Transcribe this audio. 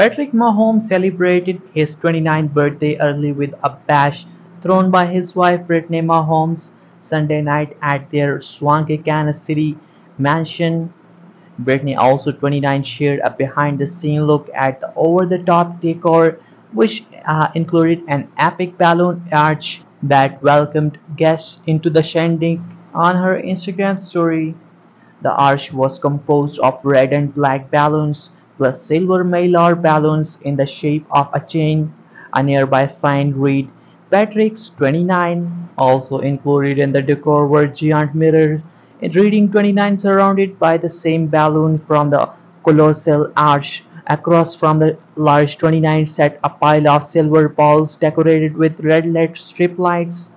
Patrick Mahomes celebrated his 29th birthday early with a bash thrown by his wife Brittany Mahomes Sunday night at their swanky Kansas City mansion. Brittany, also 29, shared a behind-the-scenes look at the over-the-top decor, which uh, included an epic balloon arch that welcomed guests into the shindig. On her Instagram story, the arch was composed of red and black balloons plus silver mylar balloons in the shape of a chain. A nearby sign read Patrick's 29. Also included in the decor were giant mirrors reading 29 surrounded by the same balloon from the colossal arch. Across from the large 29 sat a pile of silver balls decorated with red LED strip lights.